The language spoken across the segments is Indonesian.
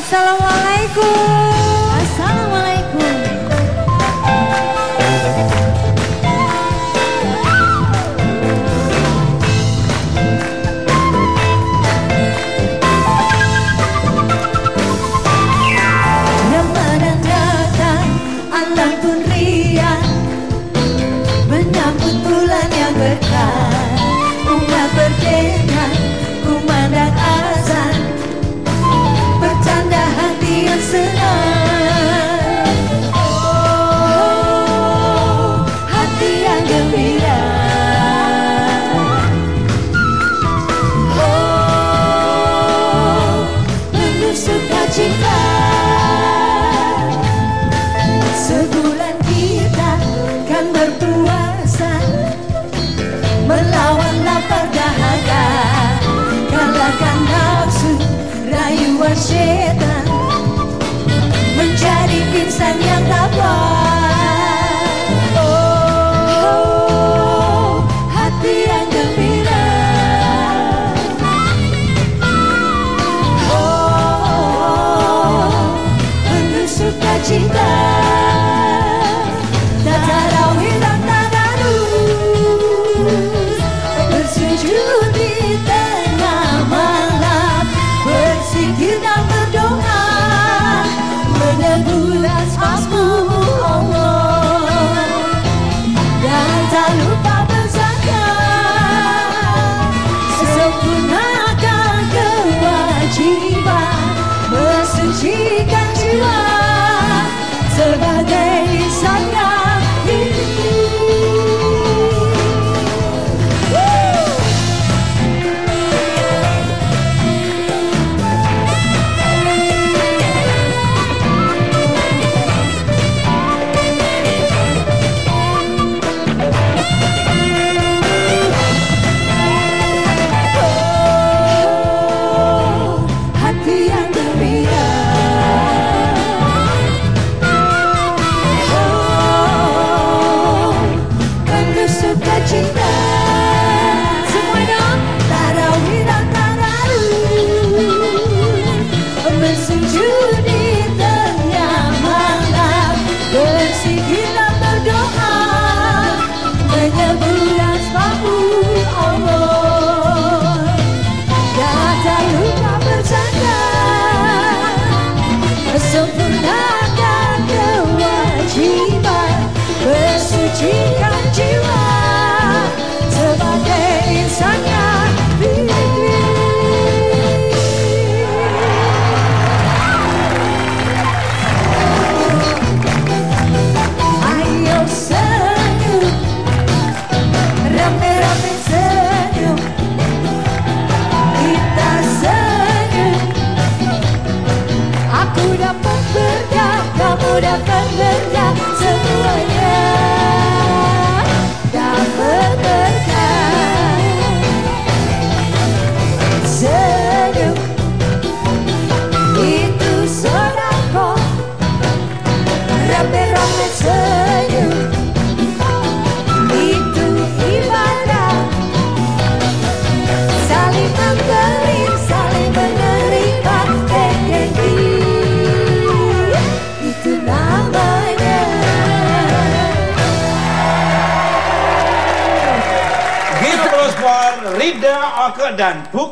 Assalamualaikum.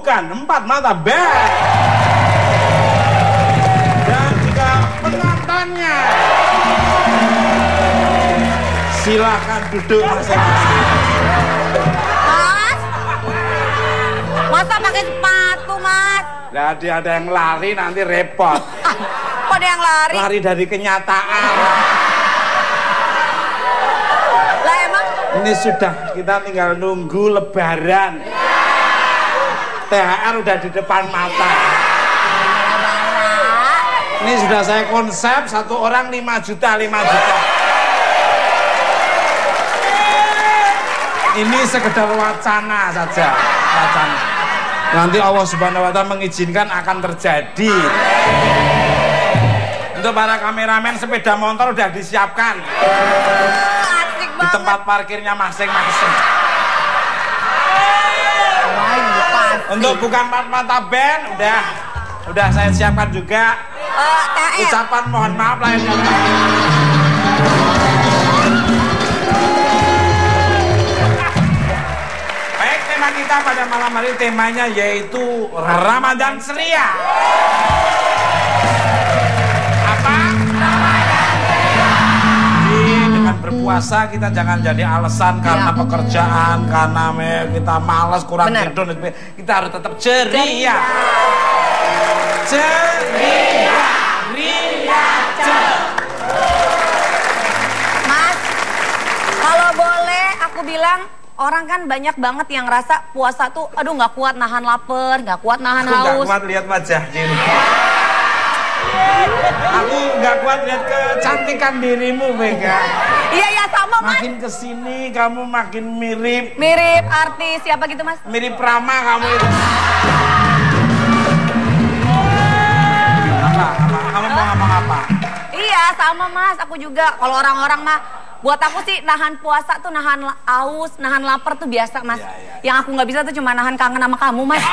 Bukan empat mata band dan juga penontonnya silakan duduk masing-masing Mas. Masa pakai sepatu, Mas? jadi ada yang lari nanti repot. Kok ada yang lari? lari dari kenyataan. Lah emang? Ini sudah kita tinggal nunggu lebaran THR udah di depan mata. Ini sudah saya konsep satu orang 5 juta 5 juta. Ini sekedar wacana saja wacana. Nanti Allah subhanahu wa ta'ala mengizinkan akan terjadi. Untuk para kameramen sepeda motor udah disiapkan. Asik di tempat parkirnya masing-masing untuk bukan mata band udah udah saya siapkan juga Eh, THR. Ucapan mohon maaf dan Baik, tema kita pada malam hari temanya yaitu Ramadan Ceria. Berpuasa kita jangan jadi alasan karena Iya. pekerjaan, karena me- kita malas, kurang Benar. tidur, kita harus tetap ceria. Ceria, ria, ceria. Mas, kalau boleh aku bilang orang kan banyak banget yang ngerasa puasa tuh aduh nggak kuat nahan lapar, nggak kuat nahan Aku nggak haus. kuat lihat wajah Jin. Aku nggak kuat lihat kecantikan dirimu, Vega. Iya iya sama Mas. Makin ke sini kamu makin mirip, Mirip artis siapa gitu Mas? mirip Rama kamu itu. Apa? Apa? Kamu mau ngomong apa? Iya sama Mas, aku juga. Kalau orang-orang mah buat aku sih nahan puasa tuh nahan haus, nahan lapar tuh biasa Mas. Iya, iya, Yang aku nggak bisa tuh cuma nahan kangen sama kamu Mas.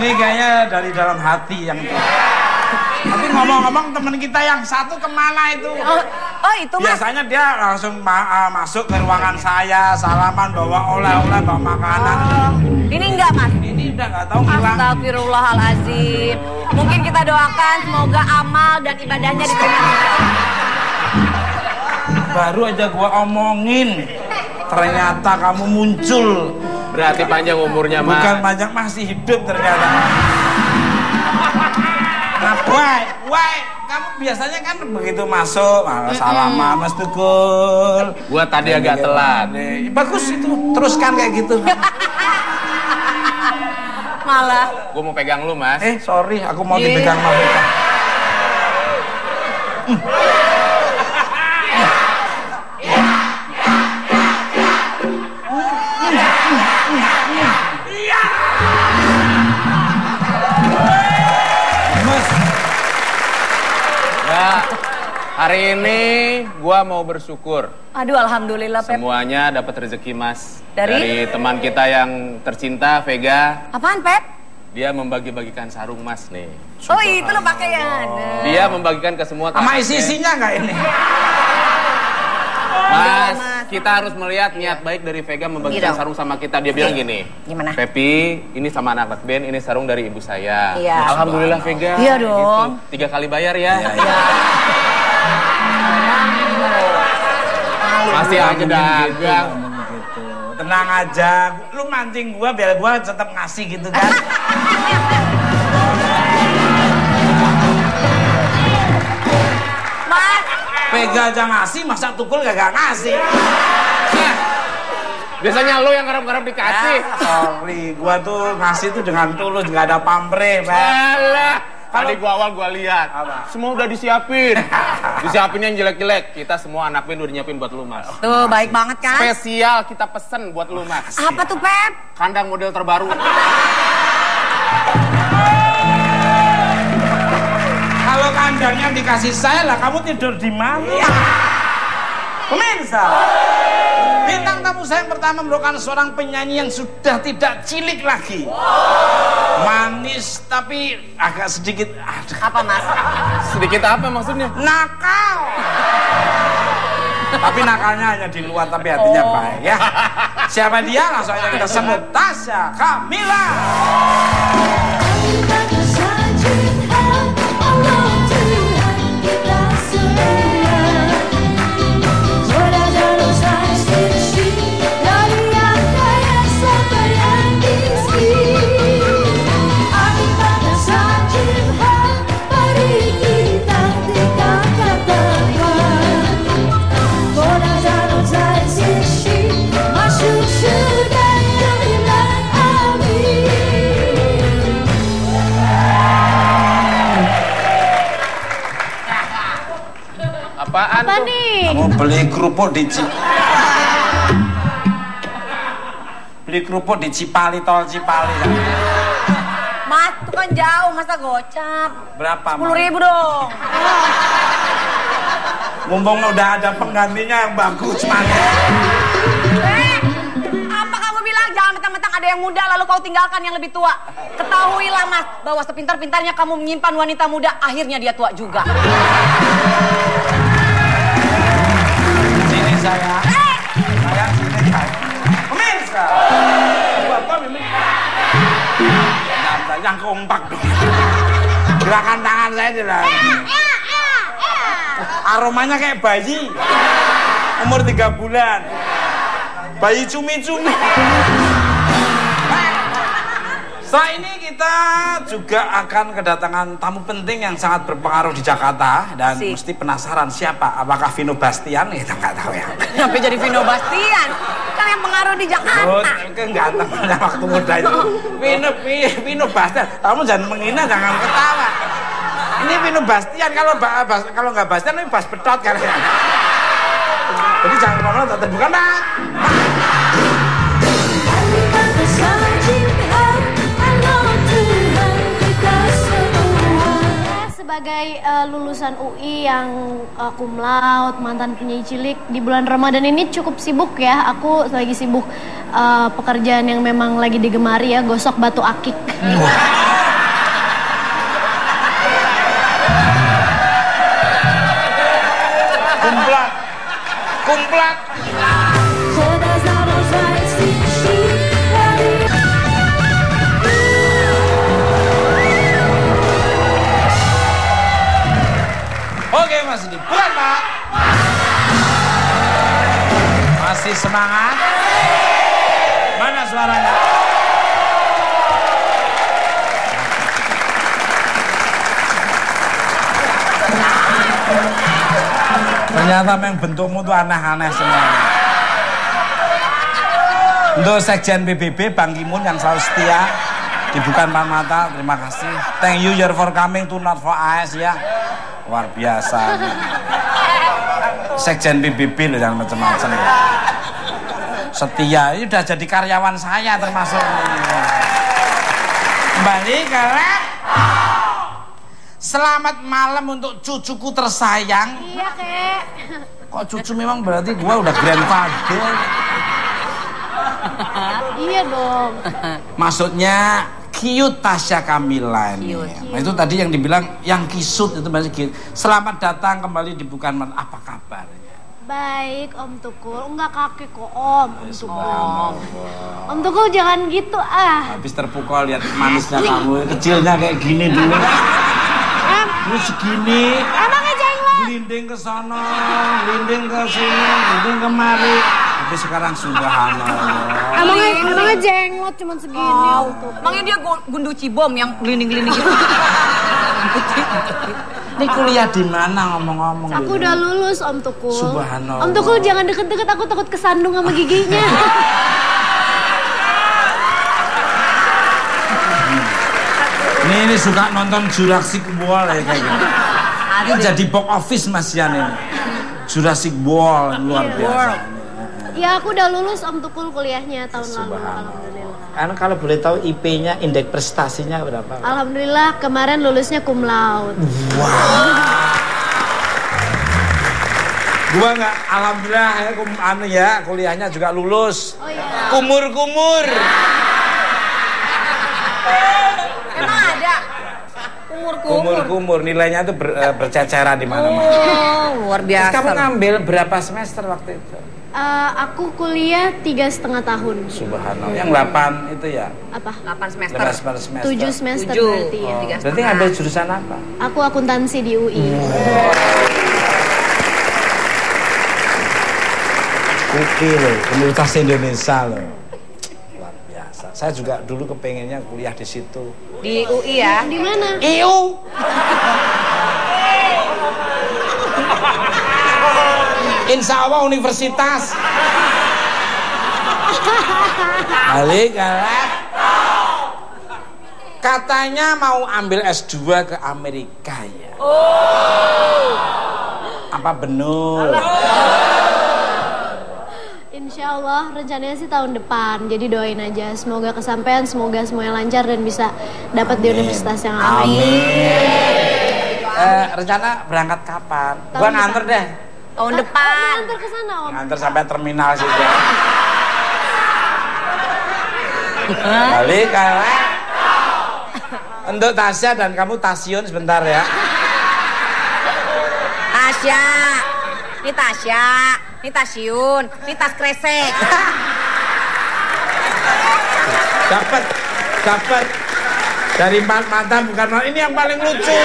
Ini kayaknya dari dalam hati yang. Tapi ngomong-ngomong teman kita yang satu ke mana itu? Oh, oh itu Mas. Biasanya dia langsung ma- ah, masuk ke ruangan saya, salaman, bawa oleh-oleh, bawa makanan. Oh, ini enggak Mas. Ini udah nggak tahu hilang. Astagfirullahalazim. Mungkin kita doakan semoga amal dan ibadahnya diterima. Baru aja gua omongin, ternyata kamu muncul. Berarti panjang umurnya, Mas. Bukan banyak masih hidup ternyata. Nah, why, why? Kamu biasanya kan begitu masuk, malah salaman, Mas Tukul. Gua tadi agak telat. Bagus itu, teruskan kayak gitu. Malah. Gua mau pegang lu, Mas. Eh, sorry, aku mau Iya. dipegang. Mas, hari ini gua mau bersyukur Aduh alhamdulillah Pep. semuanya dapat rezeki, Mas. Dari? teman kita yang tercinta, Vega. Apaan Pep? Dia membagi-bagikan sarung, Mas nih. Oh itu lo pakaian. Dia membagikan ke semua sama teman-teman. isi-isinya nggak ini? Mas, Mas. kita harus melihat niat baik dari Vega membagikan Iya dong. sarung sama kita. Dia bilang Iya. gini, Gimana? Pepi, ini sama anak-anak band, ini sarung dari ibu saya. Iya. Alhamdulillah Vega. Iya dong. Gitu. Tiga kali bayar ya. Masih aja Ngomongin dagang. gitu, gitu. Tenang aja, lu mancing gua biar gua tetap ngasih gitu kan. Mas, Vega aja ngasih, masa tukul gak ngasih? Biasanya lo yang ngarep-ngarep dikasih. Ah, sorry, gua tuh ngasih tuh dengan tulus, nggak ada pamrih, Pak. Alah. Kalau- Tadi gua awal gua lihat. Apa? Semua udah disiapin. disiapin yang jelek-jelek. Kita semua anak band udah nyiapin buat lu, Mas. tuh baik banget kan? Spesial kita pesen buat lu, Mas. Apa tuh Pep? Kandang model terbaru. Kalau kandangnya dikasih saya lah, kamu tidur di mana? Pemirsa, bintang tamu saya yang pertama merupakan seorang penyanyi yang sudah tidak cilik lagi. Manis tapi agak sedikit aduh, Apa Mas? Sedikit apa maksudnya? nakal. tapi nakalnya hanya di luar tapi hatinya baik ya. Siapa dia? Langsung aja kita sebut Tasya Kamila. Mau beli kerupuk di Ci... Beli kerupuk di Cipali, tol Cipali. Mas, tuh kan jauh, masa gocap? Berapa? Sepuluh Mang? ribu dong. Mumpung udah ada penggantinya yang bagus, man. Eh, apa kamu bilang jangan mentang-mentang ada yang muda lalu kau tinggalkan yang lebih tua. Ketahuilah mas, bahwa sepintar-pintarnya kamu menyimpan wanita muda, akhirnya dia tua juga. Saya. Saya sini saya. Pemirsa. Bapak memang. Yang kompak dong. Gerakan tangan saya tidak. Aromanya kayak bayi. Umur tiga bulan. Bayi cumi-cumi. Setelah ini kita juga akan kedatangan tamu penting yang sangat berpengaruh di Jakarta dan Si. mesti penasaran siapa apakah Vino Bastian kita nggak tahu ya. Sampai jadi Vino Bastian. Kan yang pengaruh di Oh, Jakarta. keganteng pada waktu muda itu. Vino, Vi- Vino Bastian. Kamu jangan menghina, jangan ketawa. Ini Vino Bastian. Kalau ba, Bas- kalau nggak Bastian ini Bas Petot ya. Jadi jangan ngomong tak terbuka, Mbak. Sebagai eh, lulusan UI yang uh, cum laude, mantan penyanyi cilik di bulan Ramadan ini cukup sibuk ya. Aku lagi sibuk eh, pekerjaan yang memang lagi digemari ya, gosok batu akik. Kumplat. Todas Masih semangat? Mana suaranya? Ternyata memang bentukmu tuh aneh-aneh semua. Untuk Sekjen PBB Bang Kimun yang selalu setia di Bukan Pan Mata, terima kasih. Thank you you're for coming to not for AS ya. Luar biasa. Sekjen PBB loh jangan macam-macam. Setia, ini udah jadi karyawan saya termasuk. Kembali ke. Selamat malam untuk cucuku tersayang. Iya, Kek. Kok cucu memang berarti gua udah grandfather. Iya dong. Maksudnya cute Tasya Kamila ini. Nah, itu tadi yang dibilang yang kisut itu masih cute. Selamat datang kembali di Bukan Man. Apa kabarnya? Baik, Om Tukul. Enggak kakek kok, Om. Om Tukul. Om Tukul jangan gitu ah. Habis terpukul lihat manisnya kamu, kecilnya kayak gini dulu. Ini segini, Emangnya jenglot? gelinding ke sana, gelinding ke sini, gelinding kemari. Tapi sekarang subhanallah. Emangnya, emangnya jenglot cuma segini, Om Tukul. Emangnya dia gu- gundu cibom yang gelinding-gelinding gitu. Ini kuliah di mana ngomong-ngomong? Aku udah lulus Om Tukul. Subhanallah. Om Tukul jangan deket-deket, aku takut kesandung sama giginya. Ini, ini suka nonton Jurassic World ya kayak gitu. Ini jadi box office Mas Yan ini. Jurassic World luar biasa. Ya aku udah lulus Om Tukul kuliahnya tahun lalu. Alhamdulillah. Anu kalau boleh tahu IP-nya, indeks prestasinya berapa? Alhamdulillah kemarin lulusnya cum laude. Gua nggak, alhamdulillah ya, kum, anu ya kuliahnya juga lulus. Oh iya. Kumur-kumur. Emang ada? Umur-kumur. Kumur-kumur nilainya tuh ber- eh, berceceran di mana-mana. Oh, luar Terus biasa. kamu ngambil berapa semester waktu itu? Eh, aku kuliah tiga setengah tahun. Subhanallah. Yang 8 itu ya. Apa? 8 semester. 8 semester. Tujuh semester Tujuh. berarti ya. Oh. Tiga Berarti ngambil jurusan apa? Aku akuntansi di UI. Oke loh, Universitas Indonesia loh. Luar biasa. Saya juga dulu kepengennya kuliah di situ. Di UI ya. Di mana? IU. Insya Allah universitas. Balik kalah. Katanya mau ambil S2 ke Amerika ya. Apa benar? Insya Allah rencananya sih tahun depan. Jadi doain aja. Semoga kesampaian, semoga semuanya lancar dan bisa dapat di universitas yang amin. Eh, rencana berangkat kapan? Gua Tahun nganter deh. Tahun Oh, depan. nganter ke sana om. Nganter sampai terminal sih. Balik kalah. Untuk Tasya dan kamu Tasyun sebentar ya. Tasya. Ini Tasya. Ini Tasyun. Ini tas kresek. Dapat, dapat. Dari mata bukan ini yang paling lucu.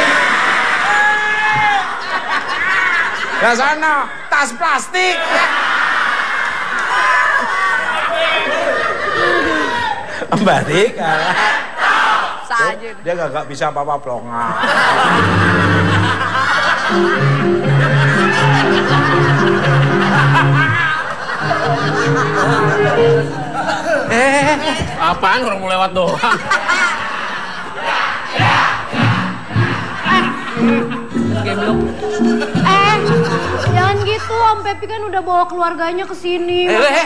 Sana, tas plastik. Kalah. Saja. Dia gak, gak bisa apa-apa blonga. Apaan orang mau lewat doang? Eh, jangan gitu. Om Pepi kan udah bawa keluarganya ke sini. Eh,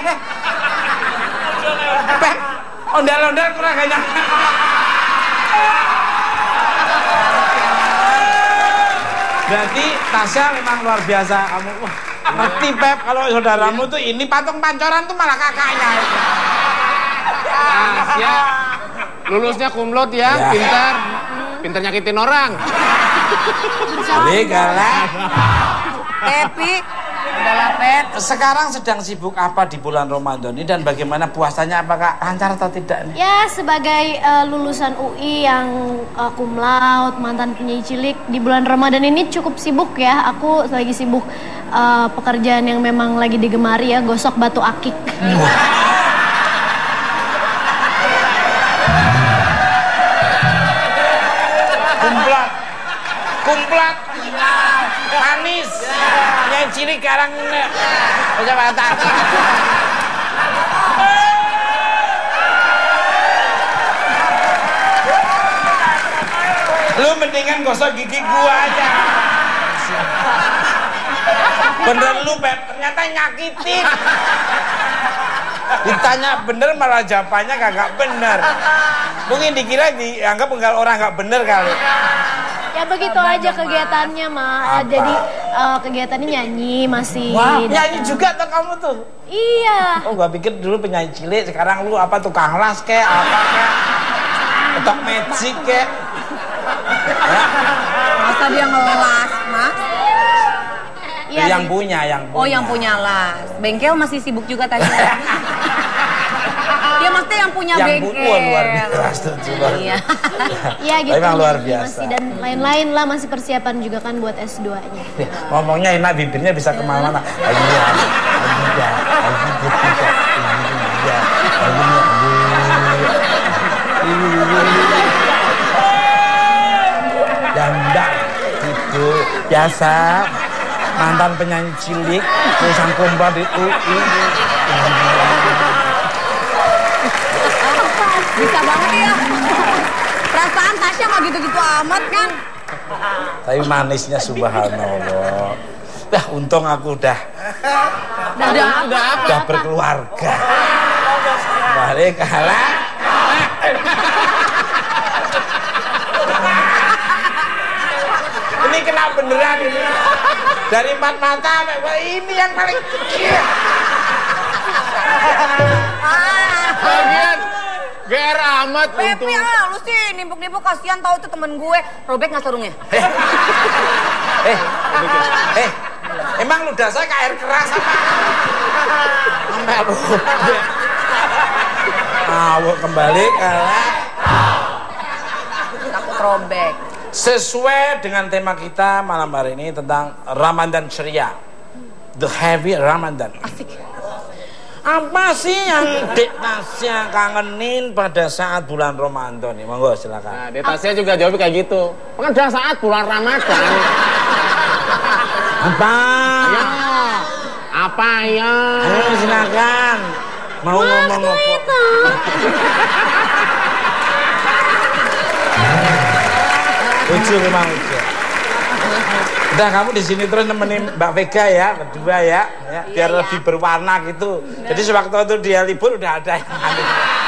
Pep, ondel-ondel kurang banyak. Berarti Tasya memang luar biasa kamu. Wah, ngerti Pep kalau saudaramu tuh ini patung pancoran tuh malah kakaknya. Tasya, lulusnya kumlot ya, Ya. pintar. Pintar nyakitin orang. Kalah. Pepi. Udahlah Pep. Sekarang sedang sibuk apa di bulan Ramadan ini dan bagaimana puasanya apakah lancar atau tidak nih? Ya, sebagai eh, lulusan UI yang eh, cum laude, mantan penyanyi cilik, di bulan Ramadan ini cukup sibuk ya. Aku lagi sibuk eh, pekerjaan yang memang lagi digemari ya, gosok batu akik. Cilik karang. Bisa batak. Lu mendingan gosok gigi gua aja. Bener lu, Beb. Ternyata nyakitin. Ditanya bener malah jawabannya kagak bener. Mungkin dikira dianggap enggak orang nggak bener kali. Ya begitu aja kegiatannya, Ma. Jadi eh, kegiatannya nyanyi masih. Wah, nyanyi juga tuh kamu tuh. Iya. Oh, gua pikir dulu penyanyi cilik, sekarang lu apa tukang las kek, apa kek? Ketok magic kek. Masa dia ngelas, Mas? Iya. yang punya, yang punya. Oh, yang punya las. Bengkel masih sibuk juga tadi. Maksudnya yang punya Yang bengkel. punya luar biasa setuju Iya. Iya gitu. Memang luar biasa. Masih dan lain-lain lah masih persiapan juga kan buat S2-nya. Ngomongnya enak bibirnya bisa ke mana-mana. Iya, iya, iya, iya, Dan enggak gitu biasa mantan penyanyi cilik lulusan kompa di UI Bisa banget ya. Perasaan Tasya nggak gitu-gitu amat kan? tapi manisnya subhanallah. Dah untung aku udah Udah, udah. udah berkeluarga. Balik kalah ini kena beneran. Ini dari empat mata sampai ini yang paling kecil. Bagian GR amat Pepi untung. ah, lu sih nimpuk-nimpuk kasihan tahu itu temen gue. Robek nggak sarungnya? eh eh emang lu dasar air keras apa sampai lu awak kembali kalah Takut robek. Sesuai dengan tema kita malam hari ini tentang Ramadan ceria. The Heavy Ramadan. Asik. Apa sih yang Dek Tasya kangenin pada saat bulan Ramadan nih? Monggo silakan. Nah, tasnya juga jawab kayak gitu. Pada saat bulan Ramadan. Apa? ya. Apa ya? Ayo silakan. Mau ngomong apa? Lucu memang lucu. Udah kamu di sini terus nemenin Mbak Vega ya, berdua ya, ya biar lebih berwarna gitu. Jadi sewaktu itu dia libur udah ada yang.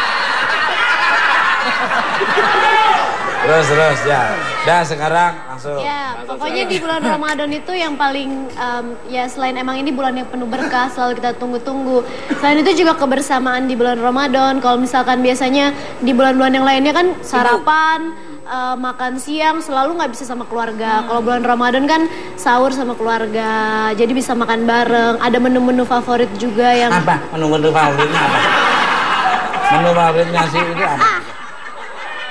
Terus terus ya. Dan sekarang langsung. Ya, pokoknya di bulan Ramadan itu yang paling em, ya selain emang ini bulan yang penuh berkah selalu kita tunggu-tunggu. Selain itu juga kebersamaan di bulan Ramadan. Kalau misalkan biasanya di bulan-bulan yang lainnya kan sarapan, eh, makan siang selalu nggak bisa sama keluarga. Kalau bulan Ramadan kan sahur sama keluarga, jadi bisa makan bareng. Ada menu-menu favorit juga yang Apa? Menu-menu favoritnya apa? Menu favoritnya sih itu apa?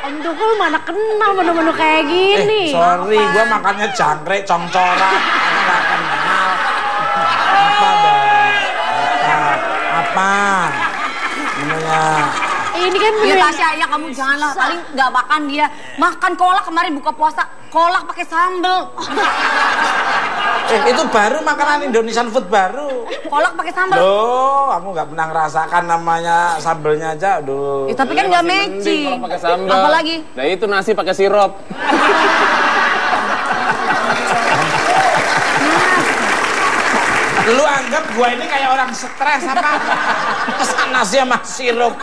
Om Tukul mana kenal menu-menu kayak gini. Eh, sorry, gua makannya jangkrik, congcoran, Ini kan menu Ya yang- Tasya, ya kamu janganlah paling nggak makan dia. Makan kolak kemarin buka puasa, kolak pakai sambel. Eh, itu baru makanan Indonesian food baru. Kolak pakai sambel. Loh, aku nggak pernah ngerasakan namanya sambelnya aja. Aduh. Ya, tapi kan nggak Mending matching. kalau pakai sambal. Apalagi? Nah itu nasi pakai sirup. Lu anggap gua ini kayak orang stres apa? Pesan nasi sama sirup.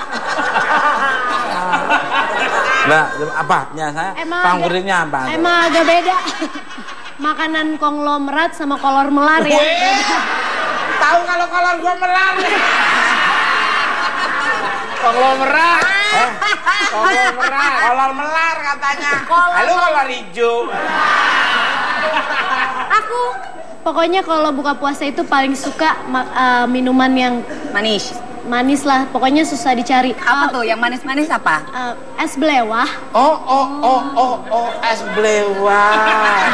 Nah, apa? Ya, saya Emang favoritnya apa? Emang agak beda. Makanan konglomerat sama kolor melar ya. Tahu kalau kolor gua melar. Konglomerat. Eh, Konglomerat. kolor melar katanya. Kolor- Lalu kolor hijau. Aku pokoknya kalau buka puasa itu paling suka eh, minuman yang Manis. manis lah. Pokoknya susah dicari. Apa Eh, tuh yang manis-manis apa? eh, es belewah. Oh, oh, oh, oh, oh, es belewah.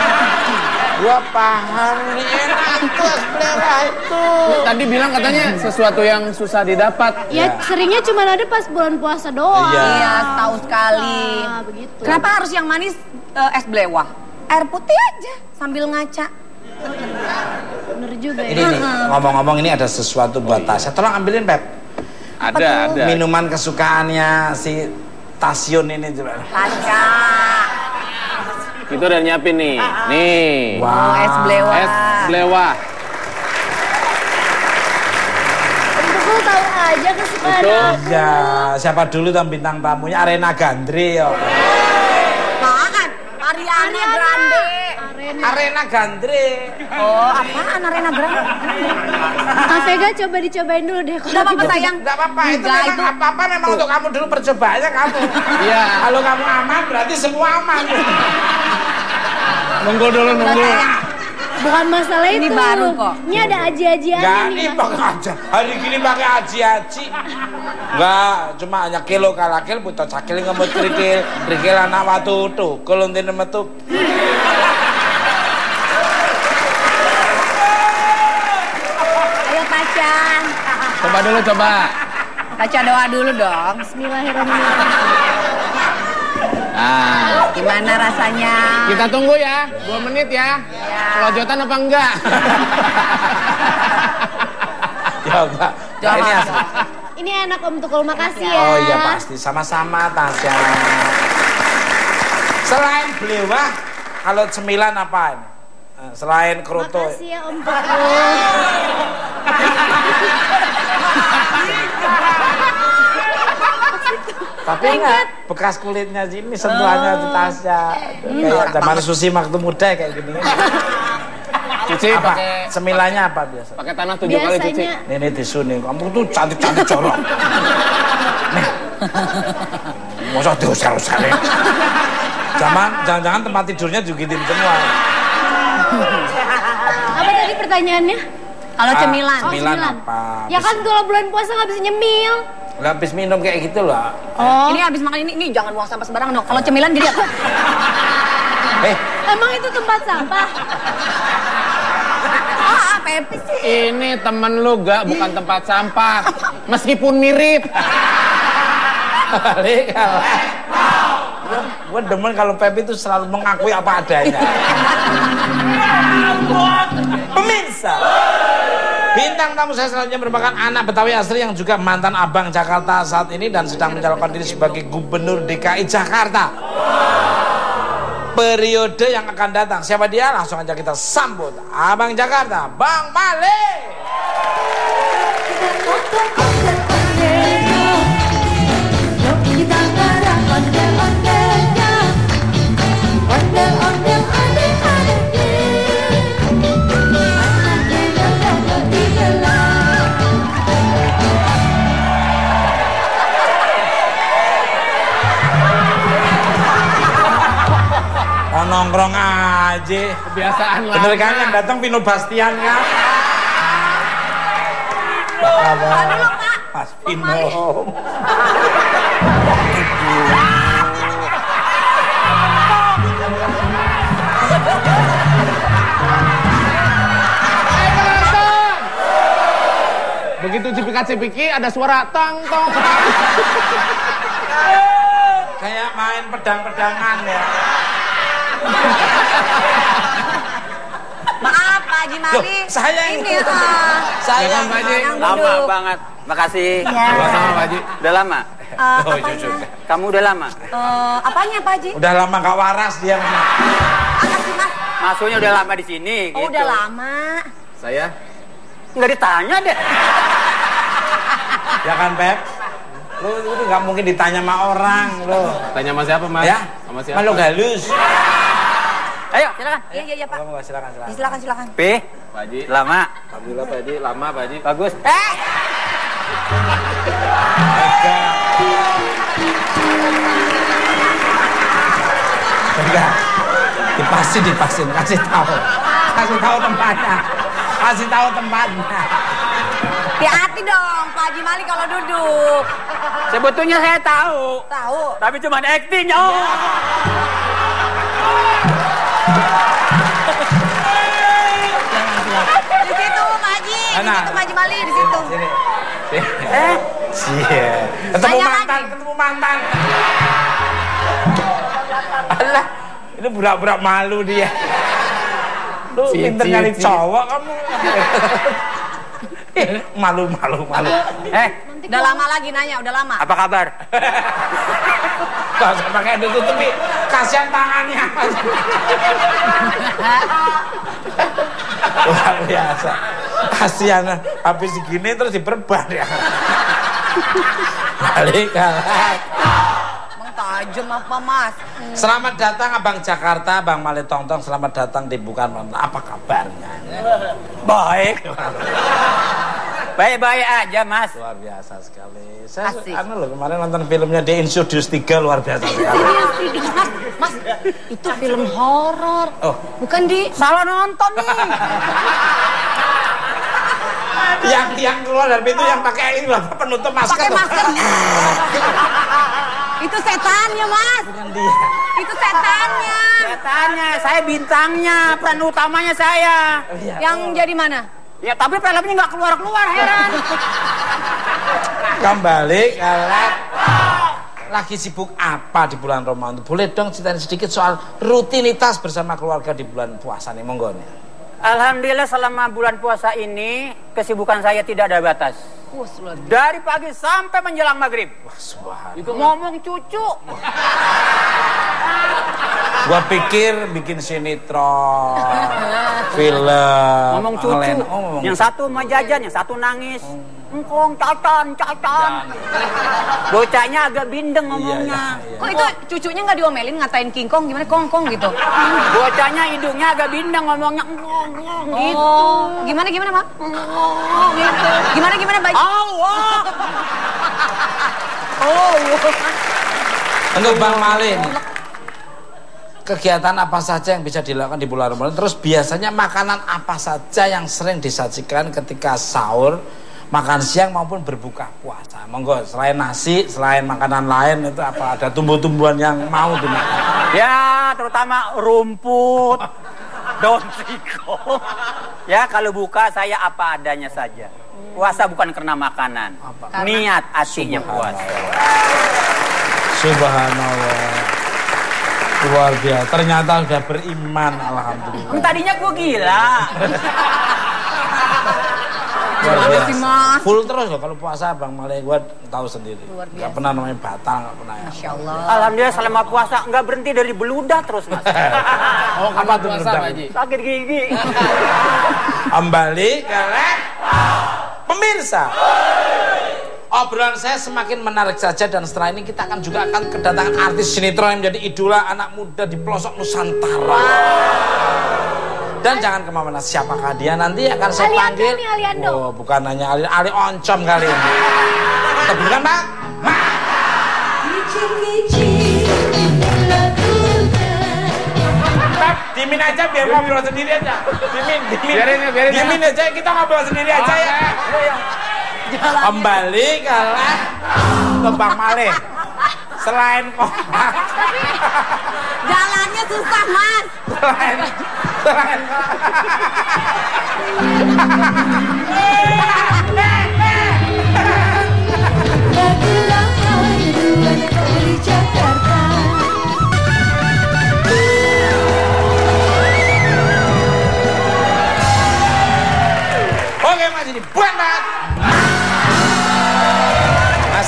Gua paham nih, enak tuh es belewah itu. Tadi bilang katanya sesuatu yang susah didapat. Ya, seringnya cuma ada pas bulan puasa doang. Iya. Iya, setahun sekali. Ah, begitu. Kenapa harus yang manis eh, es belewah? Air putih aja sambil ngaca. Bener juga Ini ya. nih, ngomong-ngomong ini ada sesuatu buat Tasya. Tolong ambilin, Pep. Ada, ada. Minuman kesukaannya si Tasyun ini coba. Tasya. Itu udah nyiapin nih. Nih. Oh, es belewah. Es tahu aja kesukaan Itu. aku. Ya, siapa dulu tuh bintang tamunya Arena Gandri ya. Ariana Grande. Arena. Arena Gandri. Oh, apaan Arena Grande? Kak Vega coba dicobain dulu deh. Udah apa-apa sayang. Enggak apa-apa, itu Enggak, memang itu- apa-apa memang untuk kamu dulu percobaannya kamu. Iya. Kalau kamu aman berarti semua aman. Nunggu dulu, nunggu. Bukan masalah Ini itu. baru kok. Ini ada aji-ajiannya Enggak, nih. ini pakai aja. Hari gini pakai aji-aji. Enggak, cuma hanya kilo kalakil butuh cakil ngemut krikil. Krikil anak watu tuh, kuluntin metu. Ayo Tasya. Coba dulu, coba. Tasya doa dulu dong. Bismillahirrahmanirrahim. Nah, Gimana rasanya? kita tunggu ya. Dua menit ya. Kelojotan apa enggak? Coba. Nah, ini. Ini enak Om Tukul, makasih ya. Oh iya pasti sama-sama Tasya. Selain belewah, kalau cemilan apa ini? Eh, Selain kroto. Makasih ya Om Tukul. Tapi enggak bekas kulitnya sini sentuhannya di Tasya. Kayak zaman Susi waktu muda kayak gini. Cuci Apa? pakai Cemilannya apa biasa? pakai tanah tujuh kali cuci. Biasanya Ini tisu nih, kamu tuh cantik-cantik jorok. Nih. Masa diusir-usir Zaman, jangan-jangan tempat tidurnya juga gitu semua. apa tadi pertanyaannya? Kalau Ah, cemilan. Oh, Cemilan cemilan. apa? Ya kan kalau bulan puasa nggak bisa nyemil. Lah habis minum kayak gitu loh. Oh. Ini habis makan ini, ini jangan buang sampah sembarangan dong. Kalau cemilan jadi apa? Eh, Emang itu tempat sampah? Ah, Pepi sih. Ini temen lu gak, bukan tempat sampah. Meskipun mirip. balik Gue demen kalau Pepi itu selalu mengakui apa adanya. Pemirsa, bintang tamu saya selanjutnya merupakan anak Betawi asli yang juga mantan abang Jakarta saat ini dan sedang mencalonkan diri sebagai gubernur DKI Jakarta. Periode yang akan datang, siapa dia? Langsung aja kita sambut Abang Jakarta, Bang Malik. Kita nongkrong aja. Kebiasaan lah. Bener kan yang datang Vino Bastian kan? Pak. Mas Vino. Begitu cipika-cipiki ada suara tong tong. Kayak main pedang-pedangan ya. Maaf Pak Haji Mali. Loh, saya Ini ah, Saya Pak Haji. yang Lama banget. Makasih. Ya. Sama-sama Pak Haji. Udah lama? Eh, Oh, apanya? Kamu udah lama? Eh, apanya Pak Haji? Udah lama gak waras dia. Apa sih Mas? Masuknya udah lama di sini Oh, gitu. udah lama. Saya Nggak ditanya deh. Ya kan Pep? Lu itu gak mungkin ditanya sama orang lu. tanya sama siapa Mas? Ya? Sama siapa? Malu galus. Ayo, silakan. Iya, iya, iya Pak. Silakan, silakan, silakan. Ya, Silakan, silakan. P, Pak Haji. lama. Alhamdulillah Pak Haji, lama Pak Haji. Bagus. Eh, Enggak. Dipasin, dipasin, kasih tahu. Kasih tahu tempatnya. Kasih tahu tempatnya. hati-hati dong Pak Haji Mali kalau duduk. Sebetulnya saya tahu. Tahu. Tapi cuma acting. Oh. Di situ Haji, di situ Haji Mali di situ. Sini. Sini. Eh, Cie. Ketemu mantan, lagi. ketemu mantan. Alah, ini burak-burak malu dia. Lu Cie, pinter nyari cowok kamu. malu, malu, malu. eh, Udah lama lagi nanya, udah lama. apa kabar? Gak usah pakai ditutupi. Kasihan tangannya. Luar biasa. Kasihan habis segini terus diperban ya. Balik kalah. Tajam apa Mas? Selamat datang Abang Jakarta, Bang Mali Tongtong. Selamat datang di Bukan. Apa kabarnya? Baik. Baik-baik aja, Mas. Luar biasa sekali. Saya Asik. anu loh kemarin nonton filmnya The Insidious 3 luar biasa sekali. Mas, Mas, itu film horor. Oh. Bukan di salah nonton nih. yang yang keluar dari pintu yang pakai ini lah penutup masker. Pakai masker. itu setannya, Mas. Bukan dia. Itu setannya. Katanya, saya bintangnya, peran utamanya saya. Yang jadi mana? Ya, tapi filmnya nggak keluar-keluar, heran. Kembali kalian lagi sibuk apa di bulan Ramadan? Boleh dong ceritain sedikit soal rutinitas bersama keluarga di bulan puasa nih, monggo nih. Alhamdulillah selama bulan puasa ini, kesibukan saya tidak ada batas. Luar biasa. Dari pagi sampai menjelang maghrib. Wah, subhanallah. Itu ngomong cucu. Gua pikir bikin sinetron, film, Ngomong cucu. oh, ngomong yang satu mau jajan, yang satu nangis. Engkong, cacan, cacan. Bocahnya agak bindeng ngomongnya. iya, iya. Kok itu cucunya nggak diomelin ngatain King Kong gimana Kong Kong gitu? Bocahnya hidungnya agak bindeng ngomongnya. Engkong, engkong, gitu. Oh, gimana gimana, Mak? Oh, gitu. Gimana gimana, Bayi? Allah. Oh, Untuk Bang Mali nih. Kegiatan apa saja yang bisa dilakukan di bulan Ramadan? Terus biasanya makanan apa saja yang sering disajikan ketika sahur, makan siang maupun berbuka puasa? Monggo, selain nasi, selain makanan lain itu apa? Ada tumbuh-tumbuhan yang mau dimakan? Ya, terutama rumput, daun singkong. Ya, kalau buka saya apa adanya saja. Puasa bukan karena makanan. Apa? Niat hatinya puasa. Subhanallah. Luar biasa. Ternyata sudah beriman, alhamdulillah. Tadinya gua gila. Luar biasa. Mas. Full terus loh kalau puasa Bang Mali gua tahu sendiri. Luar Gak pernah namanya batal, gak pernah ya. Masya Allah. Alhamdulillah selama puasa nggak berhenti dari beludah terus mas. Oh, Apa tuh Haji? Sakit gigi. Kembali ke pemirsa. Obrolan saya semakin menarik saja dan setelah ini kita akan juga akan kedatangan artis sinetron yang menjadi idola anak muda di pelosok Nusantara. Dan jangan ke mana-mana siapakah dia nanti akan saya panggil. nih, Aliando. Oh, bukan hanya Ali, Ali Oncom kali ini. Bang. Kicik-kicik lagunya Dimin aja biar ngobrol sendiri aja. Dimin, dimin. Biarin ya, biarin ya. Dimin aja kita ngobrol sendiri aja ya. Kembali kalah ke Bang Malih. Selain kompak, Jalannya susah, Mas. selain Oke.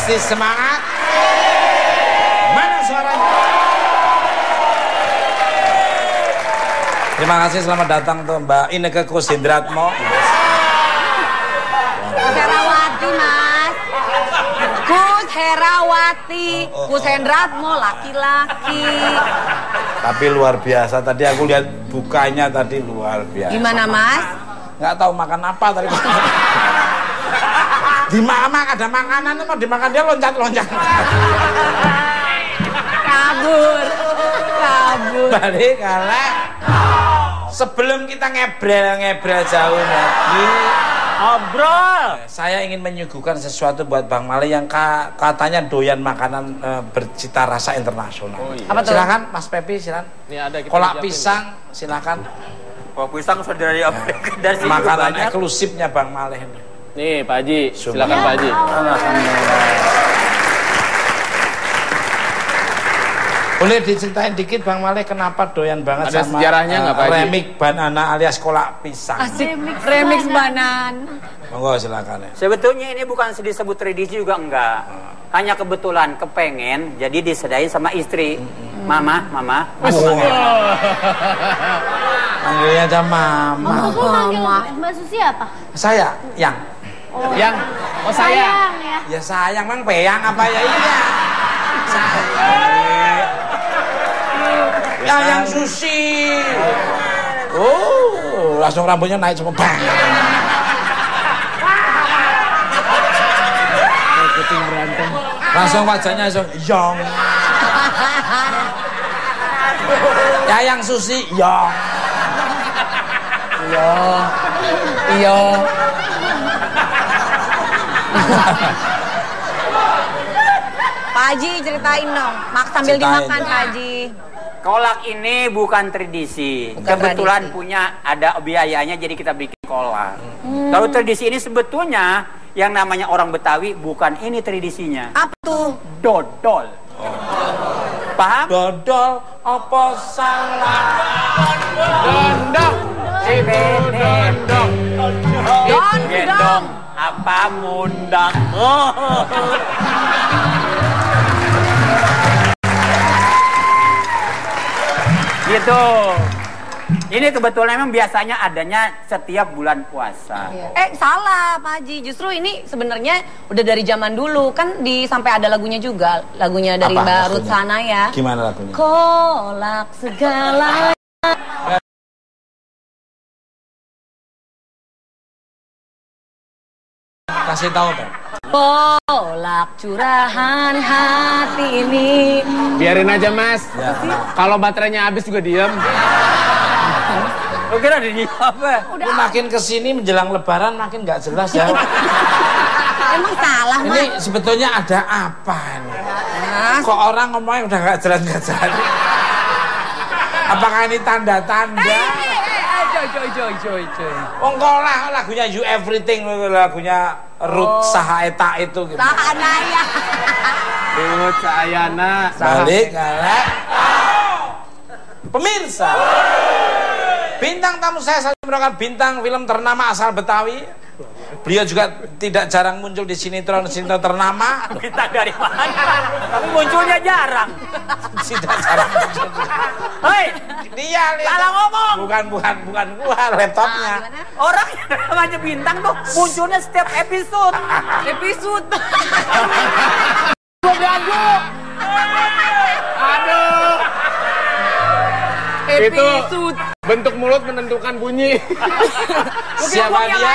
Masih semangat. Mana suaranya? Terima kasih selamat datang tuh Mbak Ineke Kusindratmo. Kus Herawati, Mas. Kus Herawati. Kus Hendratmo laki-laki. Tapi luar biasa tadi aku lihat bukanya tadi luar biasa. Gimana, Mas? Nggak tahu makan apa tadi. Di mama ada makanan mau dimakan dia loncat-loncat. Kabur. Kabur. Balik kalah. Sebelum kita ngebrel-ngebrel jauh lagi, Obrol. Saya ingin menyuguhkan sesuatu buat Bang Mali yang ka- katanya doyan makanan eh, bercita rasa internasional. Oh, iya. Apa tuh? Silakan Mas Pepi, silakan. Ini ada kita Kolak pisang, silakan. Kok pisang sudah dari dari sini juga Makanan eksklusifnya Bang Maleh ini. Nih, Pak Haji. Silakan Pak Haji. Boleh diceritain dikit Bang Maleh kenapa doyan banget Ada sama sejarahnya nggak, Pak remik banana alias kolak pisang. Asik. Remix banan. Monggo silakan ya. Sebetulnya ini bukan disebut tradisi juga enggak. Hanya kebetulan kepengen jadi disedain sama istri. Mama, mama. Panggilnya aja Mama. Aku manggil Mbak Susi apa? Saya yang Yang oh saya. Sayang ya. ya sayang mang peyang apa ya iya. ya yang sushi. Oh, langsung rambutnya naik semua bang. Langsung wajahnya langsung yong. Ya yang susi yong. Iya. Pak Haji ceritain dong. Mak sambil Ceritain. dimakan Pak Haji. Kolak ini bukan tradisi. Bukan Kebetulan tradisi. punya ada biayanya jadi kita bikin kolak. Hmm. Kalau tradisi ini sebetulnya yang namanya orang Betawi bukan ini tradisinya. Apa tuh? Dodol. Paham? Dodol apa salah? Dondong. Dondong. Don, Gendong apa mundang? gitu. Ini kebetulan memang biasanya adanya setiap bulan puasa. Eh salah Pak Haji, justru ini sebenarnya udah dari zaman dulu kan di sampai ada lagunya juga, lagunya dari Apa Mbak lagunya? Ruth Sanaya. Gimana lagunya? Kolak segala Kasih tahu Bang. Kolak curahan hati ini. Biarin aja, Mas. Ya. Kalau baterainya habis juga diem. Lo kira ada di apa? Ini makin ke sini menjelang lebaran makin nggak jelas ya. Emang salah Ini mas? sebetulnya ada apa ini? Mas, Kok orang ngomongnya udah nggak jelas nggak jelas? Apakah ini tanda-tanda? Joy joy joy joy. Wong kolah lagunya You Everything lagunya Ruth Sahaeta itu gitu. Tahan ya. Ruth Sayana. Balik kalah. Pemirsa, bintang tamu saya saat merupakan bintang film ternama asal Betawi. Beliau juga tidak jarang muncul di sinetron sinetron ternama. Bintang dari mana? Tapi munculnya jarang. Tidak jarang muncul. Hei, Dia salah ngomong. Bukan bukan bukan gua laptopnya. Orang yang namanya bintang tuh munculnya setiap episode. Episode. Aduh. Itu Episode. Bentuk mulut menentukan bunyi. Siapa dia?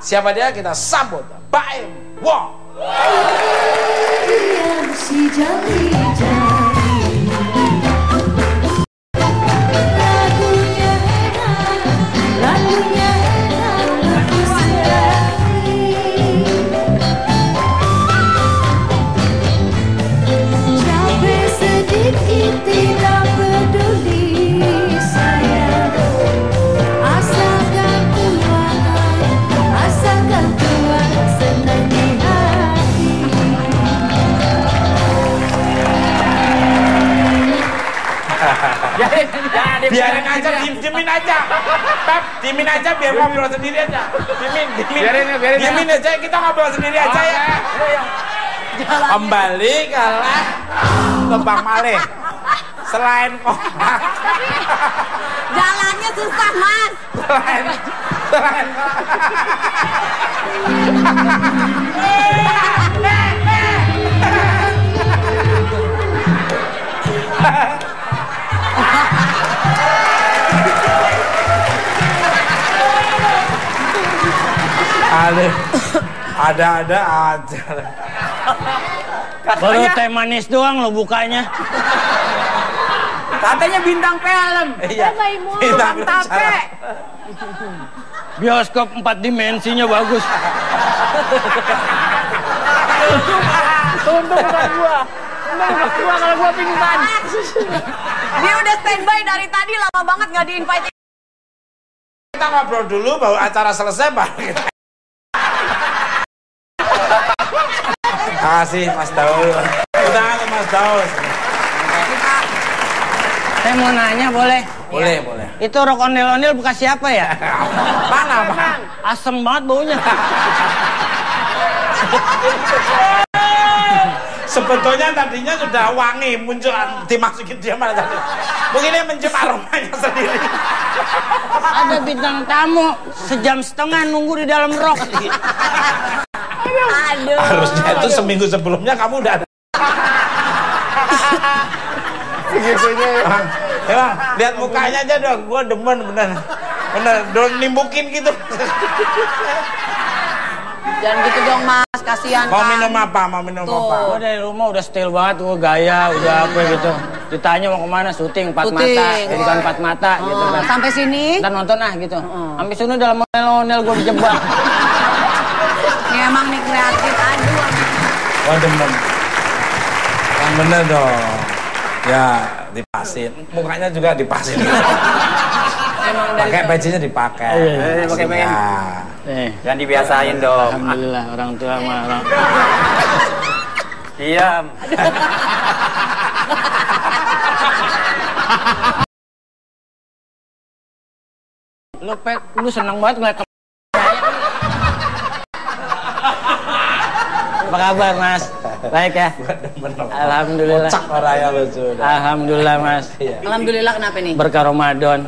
Siapa dia? Kita sambut. Baim. Wow. Si jari-jari Biarin aja, diem, diemin aja. Pep, diemin aja biar ngobrol sendiri aja. Diemin, diemin. Biarin ya, biarin ya. Diemin aja, kita ngobrol sendiri aja ya. Kembali ke tebang malih. Selain kompak, Jalannya susah, Mas. selain selain ada ada ada aja Baru teh manis doang lo bukanya. Katanya bintang film. iya. Bintang Tape. Bioskop empat dimensinya bagus. Untung bukan gua. Bukan gua kalau gua pingsan. Dia udah standby dari tadi lama banget nggak di-invite. kita ngobrol dulu baru acara selesai baru kita Makasih Mas Daus. Udah Mas Daus. Saya mau nanya boleh? Boleh, boleh. Itu rok ondel-ondel bekas siapa ya? Mana, Bang? Asem banget baunya. Sebetulnya tadinya sudah wangi muncul dimasukin dia mana tadi. Mungkin dia mencium aromanya sendiri. Ada bintang tamu sejam setengah nunggu di dalam rok. Aduh. Harusnya itu seminggu sebelumnya kamu udah ada. Segitunya ya. Bang, ya bang, lihat mukanya aja dong. Gua demen bener. Bener, don nimbukin gitu. Jangan gitu dong, Mas. Kasihan Mau kan. minum apa? Mau minum Tuh. apa? Gue dari rumah udah style banget, gue gaya, udah apa gitu. Ditanya mau ke mana, syuting empat Syuting. mata, jadi kan empat mata gitu Oh, kan. Sampai sini. Ntar nonton ah gitu. Sampai sini dalam ondel-ondel gue dijebak. Nih emang nih kreatif. Aduh. Wah demen. Yang bener dong. Ya dipasin. Mukanya juga dipasin. Emang dari Pakai bajunya dipakai. Iya, iya, pakai Ya. Nih, Jangan dibiasain dong. alhamdulillah orang tua sama orang. Diam. Lu pek, lu seneng banget ngeliat Apa kabar mas? Baik ya? Alhamdulillah. Kocak orangnya lucu. Alhamdulillah mas. Iya. Alhamdulillah kenapa nih? Berkah Ramadan.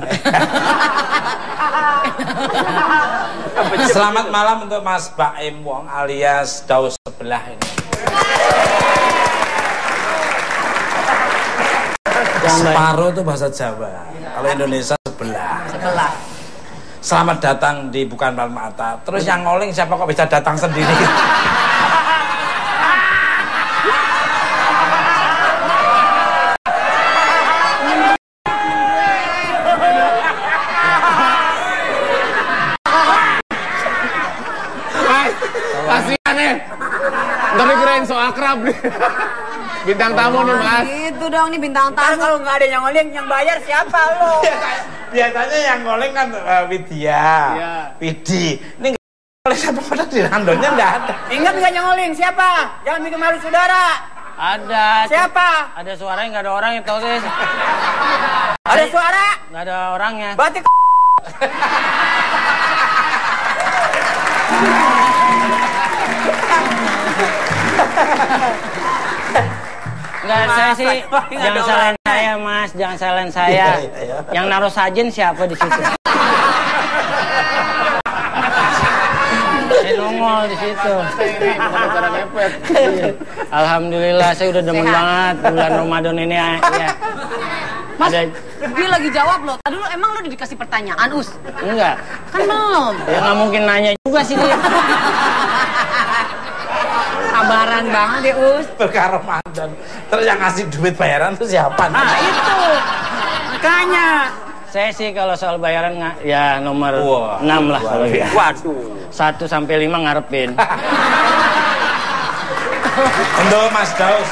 Selamat malam untuk Mas Baim Wong alias Daus sebelah ini. Separuh itu bahasa Jawa. Kalau Indonesia sebelah. Sebelah. Selamat datang di Bukan Malam Mata. Terus yang ngoling siapa kok bisa datang sendiri? Kasihan ya. Ntar dikirain so akrab nih. Bintang tamu nih mas. Gitu dong nih bintang tamu. kalau nggak ada yang ngoling, yang bayar siapa lo? Biasanya yang ngoling kan eh, Widya, Iya. Widi. Ini ngoling siapa pada di randonnya nggak ada. Ingat nggak yang ngoling siapa? Jangan bikin malu saudara. Ada. Siapa? Ada suaranya nggak ada orang yang tahu sih. Ada suara? Nggak ada orangnya. Batik. Nggak saya sih. Jangan salahin saya mas, jangan salahin saya. Iya, iya, iya. Yang naruh sajen siapa di situ? saya nongol di situ. Alhamdulillah saya udah demen Sehat. banget bulan Ramadan ini ya. Mas, Ada dia lagi jawab loh. Tadi lu emang lu udah dikasih pertanyaan, Us? enggak? Kan belum. Ya nggak mungkin nanya juga sih dia. Sabaran banget deh, Us. Berkah Ramadan. Terus yang ngasih duit bayaran itu siapa? Nah itu. Makanya. Saya sih kalau soal bayaran nggak ya nomor Wah, 6 lah kalau gitu. Waduh. 1 sampai 5 ngarepin. Untuk Mas Daus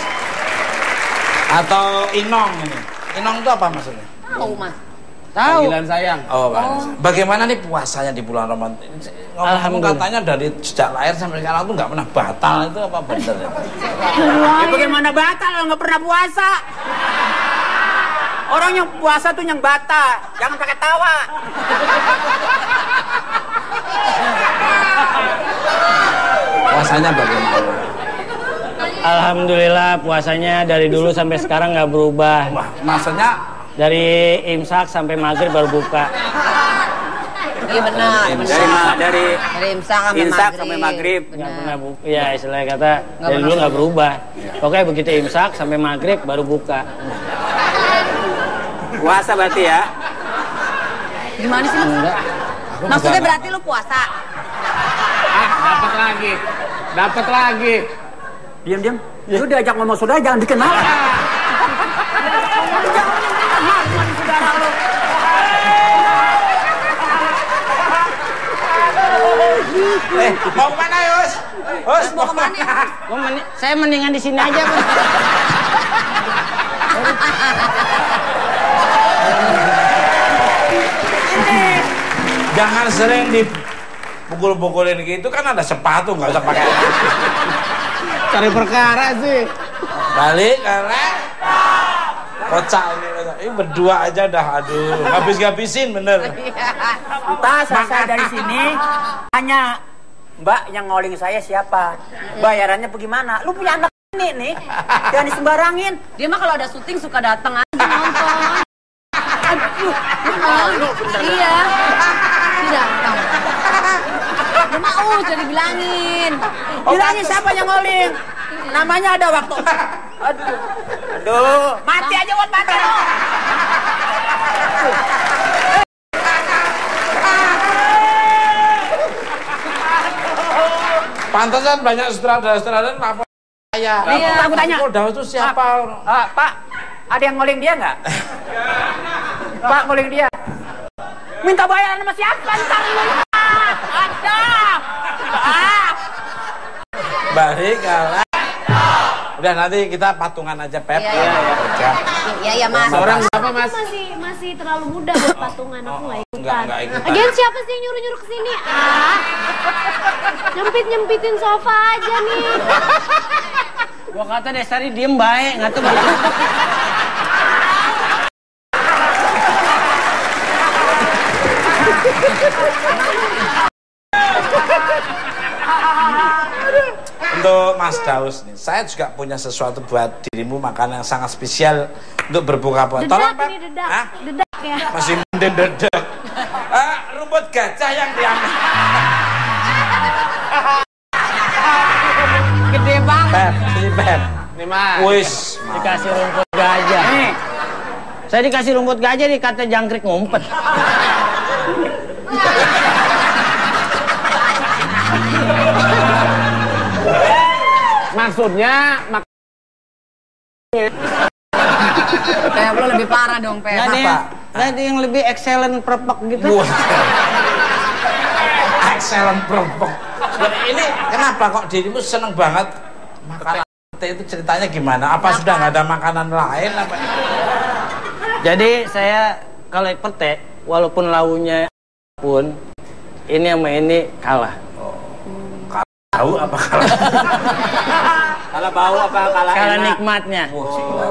atau Inong ini. Inong itu apa maksudnya? Tahu, Mas. Tahu. Panggilan sayang. Oh, Pak. Bagaimana nih puasanya di bulan Ramadan? Ngomong Alhamdulillah. katanya dari sejak lahir sampai sekarang tuh nggak pernah batal itu apa bener? ya? Ya bagaimana batal kalau nggak pernah puasa? Orang yang puasa tuh yang bata, jangan pakai tawa. Puasanya bagaimana? Alhamdulillah puasanya dari dulu sampai sekarang nggak berubah. Wah, maksudnya Dari imsak sampai maghrib baru buka. Iya benar. Dari ma- dari Dari imsak sampai Imsak maghrib. sampai maghrib. Nggak pernah buka. Ya istilahnya kata dari dulu nggak berubah. Pokoknya begitu imsak sampai maghrib baru buka. puasa berarti ya. Gimana sih? Mas? Enggak. Maksudnya berarti lu puasa? Ah, dapat lagi. Dapat lagi. Diam diam. Lu diajak ngomong saudara jangan dikenal. Eh, mau ke mana Yus? Yus, Mau ke mana? Gua meni- saya mendingan di sini aja, Bang. Jangan sering dipukul-pukulin gitu kan ada sepatu nggak usah pakai. Cari perkara sih. Balik karena kocak ini. Ini berdua aja dah aduh habis-habisin bener. Entah selesai dari sini hanya Mbak yang ngoling saya siapa? Bayarannya bagaimana? Lu punya anak ini nih, jangan disembarangin. Dia mah kalau ada syuting suka datang aja nonton. Aduh, bener. Iya. Dia datang. Dia mau jadi bilangin. Bilangin siapa yang ngoling? Namanya ada waktu. Aduh, aduh, mati aja buat mati lu. Pantesan banyak sutradara-sutradara apa saya. Iya, aku tanya. Daus itu siapa? Ah, Pak, ada yang ngoling dia nggak? Pak, ngoling dia. Minta bayaran sama siapa? Ntar lu. Ada. Ah. Balik kalah. Udah nanti kita patungan aja Pep. Iya, iya. Kerja. Iya, iya, Mas. Seorang berapa, Aku Mas? masih masih terlalu muda buat patungan aku nggak ikutan. Enggak, enggak ikutan. Lagian siapa sih yang nyuruh nyuruh ke sini? Ah, nyempit nyempitin sofa aja nih. Gua kata Desari diem baik, nggak tuh begitu. Untuk Mas Daus nih, saya juga punya sesuatu buat dirimu makanan yang sangat spesial untuk berbuka puasa. Dedak Pep. ini dedak, Hah? dedak ya. Masih mendem dedek. Ah, rumput gajah yang diambil. Gede banget. Pep, ini Pep. Nih, Mas. Wis. Dikasih rumput gajah. Nih, Saya dikasih rumput gajah dikata jangkrik ngumpet. Maksudnya mak Pep, lu lebih parah dong, Pep. Nggak ada yang, ada yang lebih excellent perpek gitu. Excellent perempok. Ini kenapa kok dirimu seneng banget makanan itu ceritanya gimana? Apa sudah nggak ada makanan lain? Apa? Jadi saya kalau pete, walaupun launya pun ini sama ini kalah. Tahu apa kalau kalau bau apa kalah Kalah enak? nikmatnya.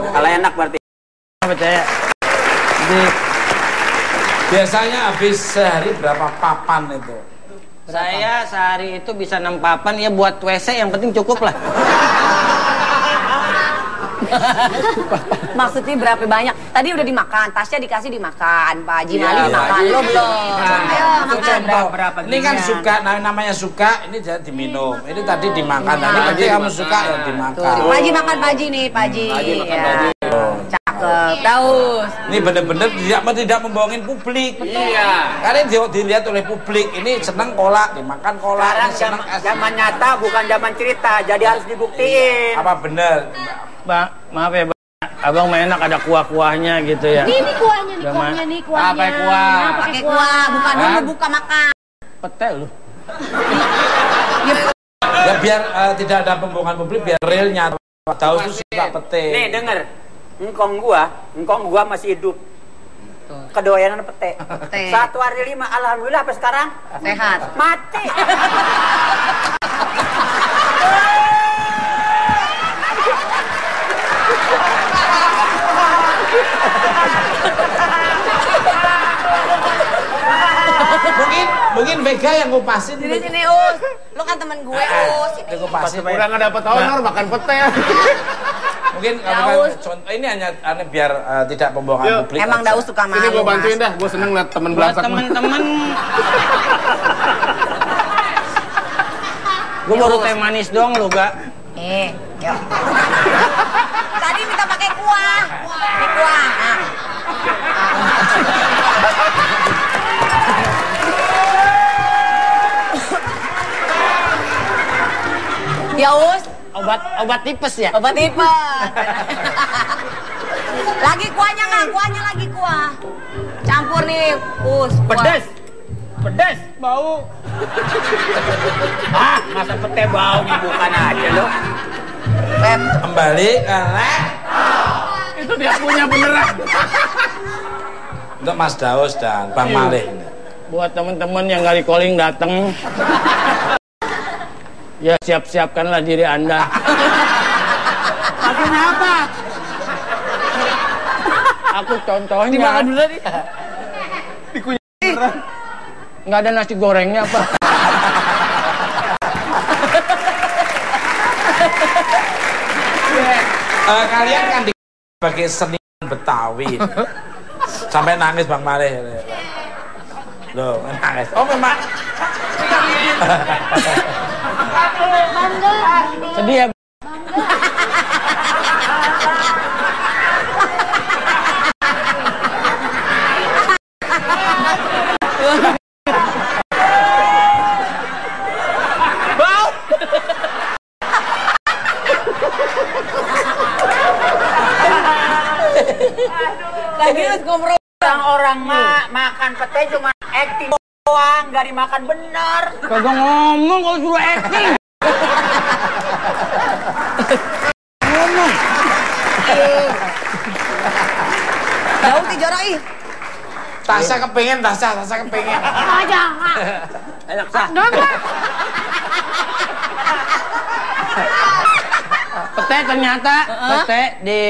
Kalah enak berarti. Percaya. Jadi biasanya habis sehari berapa papan itu? saya sehari itu bisa enam papan ya buat WC yang penting cukup lah. Maksudnya berapa banyak? Tadi udah dimakan, Tasya dikasih dimakan, Pak Haji Mali Iya, dimakan, lo belum. Ayo makan. Contoh, berapa ini kan ginian? suka, nah, namanya suka, ini jadi diminum. Ini tadi dimakan, tadi berarti kamu suka ya dimakan. Tuh, Pak Haji makan Pak Haji nih, Pak Haji. Ya. Cakep, Daus. Ini benar-benar tidak tidak membohongin publik. Iya. Karena di- dilihat oleh publik, ini senang kolak, dimakan kolak, Sekarang senang zaman nyata bukan zaman cerita, jadi harus dibuktiin. Apa benar? Bang, maaf ya, Bang. Abang mah enak ada kuah-kuahnya gitu ya. Ini kuahnya nih, kuahnya nih, kuahnya. Apa kuah? Nah, Pakai kuah, buka dulu, buka makan. Pete lu. Ya biar eh, tidak ada pembohongan publik, biar realnya tahu itu suka pete. Nih denger, engkong gua, engkong gua masih hidup. Kedoyanan pete. Pete. Satu hari lima, alhamdulillah apa sekarang? Sehat. Mati. mungkin mungkin Vega yang ngupasin. Sini sini Us. Lu kan temen gue eh, eh, Us. ini ngupasin. Kurang nggak dapet honor nah. makan pete mungkin ya, kan contoh eh, ini hanya, hanya biar uh, tidak pembohongan publik. Emang Daus suka malu ini gue bantuin mas. dah gue seneng liat temen belakang. temen-temen. Gue baru ya, teh manis doang lo gak eh yuk. Pakai kuah. Pakai kuah. Nah. Ya Us, Obat obat tipes ya? obat tipes. lagi kuahnya nggak? Kuahnya lagi kuah. Campur nih, Us. kuah. Pedes. Pedes. Bau. ah, masa pete bau bukan aja lo. Kembali ke lab dia punya beneran. untuk Mas Daus dan Bang Malih. ini. Buat temen-temen yang kali calling datang Ya siap-siapkanlah diri anda Maksudnya apa? Aku contohnya Dimakan dulu nih. nggak ada nasi gorengnya apa Eh, kalian kan di sebagai seniman Betawi. Sampai nangis Bang Malih. Loh, nangis. Oh memang Sedih ya Lagi Us ngobrol. Orang-orang ma makan pete cuma acting doang, nggak dimakan bener. Kagak ngomong kalau suruh acting Ngomong Daus dijorai. Tasya kepengen, Tasya, Tasya kepengen. Enak sah Pete ternyata pete di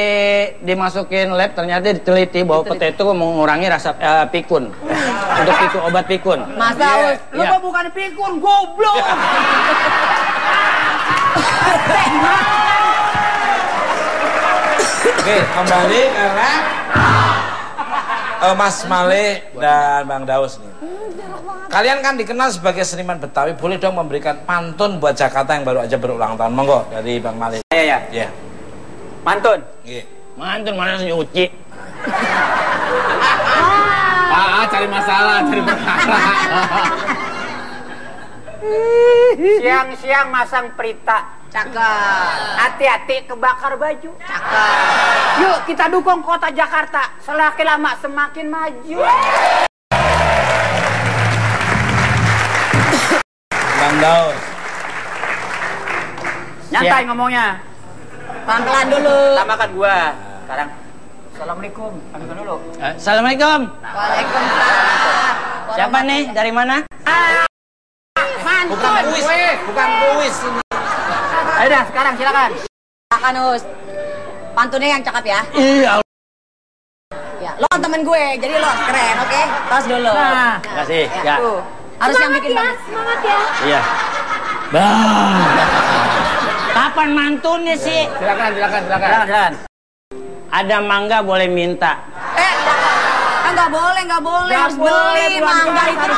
dimasukin lab ternyata diteliti bahwa pete itu mengurangi rasa eh, pikun untuk pikun obat pikun. Masa Us? Lu Iya. mah bukan pikun, goblok. Oke, kembali ke lab. Eh, Mas Malih dan Bang Daus nih. Kalian kan dikenal sebagai seniman Betawi, boleh dong memberikan pantun buat Jakarta yang baru aja berulang tahun. Monggo dari Bang Malih. Iya, ya. Ya. Mantun. Iya. Mantun mana nyuci. Ah, ah, cari masalah, cari perkara. Siang-siang masang perita. Cakep. Hati-hati kebakar baju. Cakep. Yuk kita dukung kota Jakarta. Semakin lama semakin maju. Bang Daus. Nyantai ngomongnya. Pelan-pelan dulu. Tambahkan gua. Sekarang. Assalamualaikum. Pamitan dulu. Eh, Assalamualaikum. Waalaikumsalam. Siapa nih? Dari mana? Bukan kuis, bukan kuis ini. Ayo dah, sekarang silakan. Silakan Us. Pantunnya yang cakep ya. Iya. Ya, lo kan temen gue, jadi lo keren, oke? Tos dulu. Nah. Makasih. Ya. tuh. Harus yang bikin bagus. semangat ya. Iya. Bah. Kapan mantunnya sih? Silakan, silakan, silakan. Silakan. Ada mangga boleh minta. Eh, kan nggak boleh, nggak boleh, Nggak harus boleh, beli mangga itu.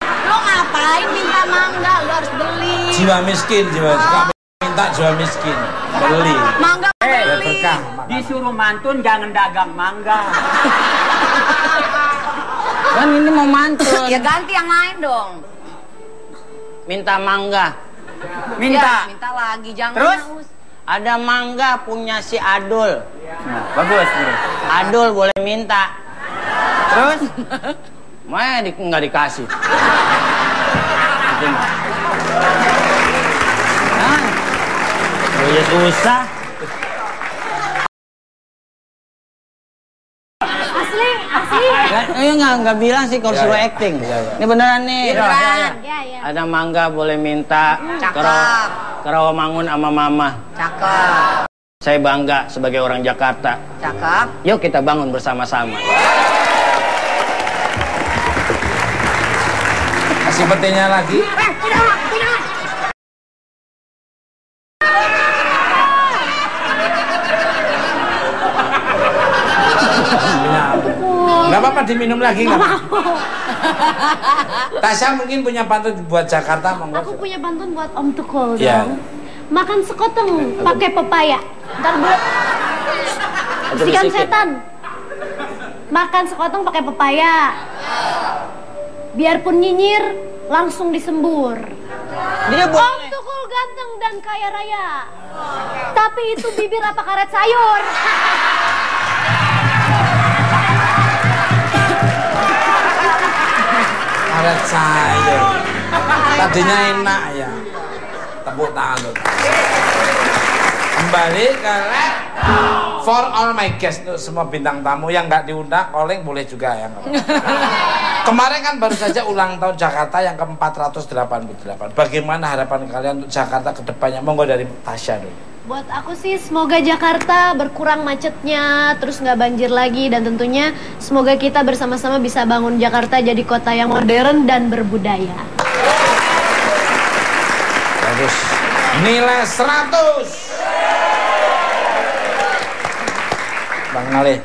Lo ngapain minta mangga? Lo harus beli. Jiwa miskin, jiwa suka minta jiwa miskin. Beli. Mangga Eh, beli. berkah. Disuruh mantun jangan dagang mangga. Kan ini mau mantun. Ya ganti yang lain dong. Minta mangga. Minta. Ya, minta lagi, jangan. Terus? Us. Ada mangga punya si Adul. Nah, bagus. bagus. Adul boleh minta. Terus? Maya di, nggak dikasih. Nah, ya susah. Asli, asli. Nggak, eh, nggak, nggak bilang sih kalau Ya, suruh ya. acting. Ya, ya. Ini beneran nih. Beneran. Ya, ya. Ada mangga boleh minta. Cakep. Kerawa, Kerawamangun sama mama. Cakep. Saya bangga sebagai orang Jakarta. Cakep. Yuk kita bangun bersama-sama. Kasih petinya lagi. Nggak apa-apa diminum lagi nggak. Tasya mungkin punya pantun buat Jakarta monggo. Aku punya pantun buat Om Tukul Iya. dong. Makan sekoteng pakai pepaya. Ntar buat sikan setan. Makan sekoteng pakai pepaya. Biarpun nyinyir, langsung disembur. Dia Om Tukul ganteng dan kaya raya. Tapi itu bibir apa karet sayur? Karet sayur. Tadinya enak ya. Tepuk tangan. Kembali ke. For all my guests tuh semua bintang tamu yang nggak diundang, calling boleh juga ya. Kemarin kan baru saja ulang tahun Jakarta yang ke-488. Bagaimana harapan kalian untuk Jakarta ke depannya? Monggo dari Tasya dulu. Buat aku sih semoga Jakarta berkurang macetnya, terus nggak banjir lagi dan tentunya semoga kita bersama-sama bisa bangun Jakarta jadi kota yang modern dan berbudaya. Bagus. Nilai 100. Bang Ngalih.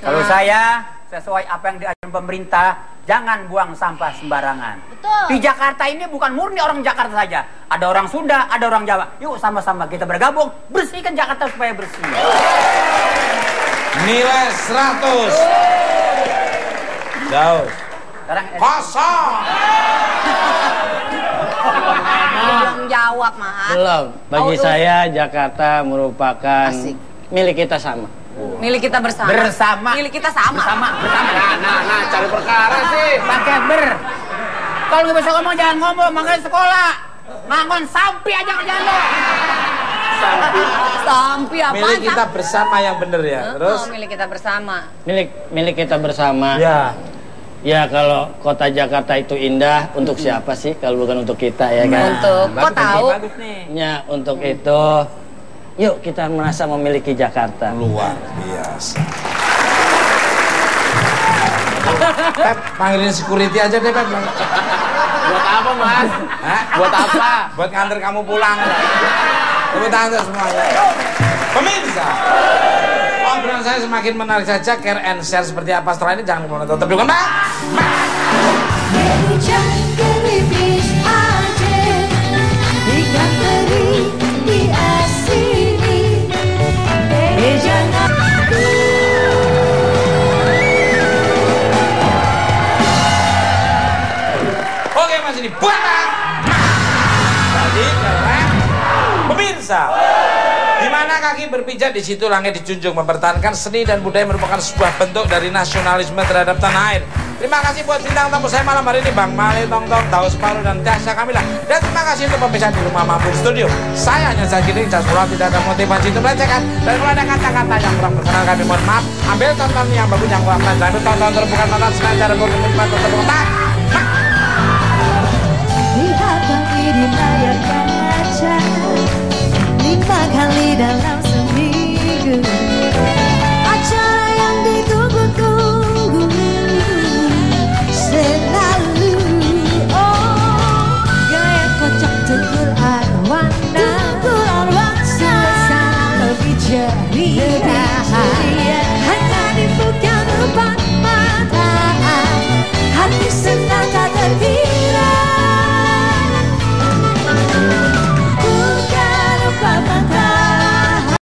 Kalau saya sesuai apa yang diajarkan pemerintah, jangan buang sampah sembarangan. Betul. Di Jakarta ini bukan murni orang Jakarta saja. Ada orang Sunda, ada orang Jawa. Yuk sama-sama kita bergabung, bersihkan Jakarta supaya bersih. Nilai 100. Jauh. Sekarang Kosong. Belum jawab, Mas. Belum. Bagi Oh, saya Jakarta merupakan Asik. milik kita sama. Milik kita bersama. Bersama. Milik kita sama. bersama, bersama. Nah, nah, nah, cari perkara sih. Pakai ber. Kalau nggak bisa ngomong jangan ngomong, makanya sekolah. Ngangon sampi aja kerjaan lo. Sampi apa? Milik kita bersama yang bener ya. Terus milik kita bersama. Milik milik kita bersama. ya. Ya kalau kota Jakarta itu indah untuk siapa sih kalau bukan untuk kita ya kan? Untuk kok tahu? Bagus nih. Ya untuk itu yuk kita merasa memiliki Jakarta. Luar biasa. Pep, panggilin security aja deh, Pep. Buat apa, Mas? Hah? Buat apa? Buat nganter kamu pulang. Tepuk tangan untuk semuanya. Pemirsa, obrolan saya semakin menarik saja. Care and share seperti apa setelah ini jangan ke mana tetap dulu, Mbak. Hujan kaki berpijak di situ langit dijunjung mempertahankan seni dan budaya merupakan sebuah bentuk dari nasionalisme terhadap tanah air. Terima kasih buat bintang tamu saya malam hari ini Bang Mali Tong Tong, Daus Paru dan Dasya Kamila. Dan terima kasih untuk pemirsa di rumah maupun studio. Saya hanya saya gini dan sekolah tidak ada motivasi untuk melecehkan. Dan kalau ada kata-kata yang kurang berkenan kami mohon maaf. Ambil tonton yang bagus yang kurang dan ambil tonton terus bukan tonton sengaja dan bukan untuk Lihat bang ini layar kaca Lima kali dalam minggu Acara yang ditunggu-tunggu Selalu. Oh Gaya kocok tukur arwana. Tukur arwana. Suasana lebih ceria. Hanya di bukan mata Hati senang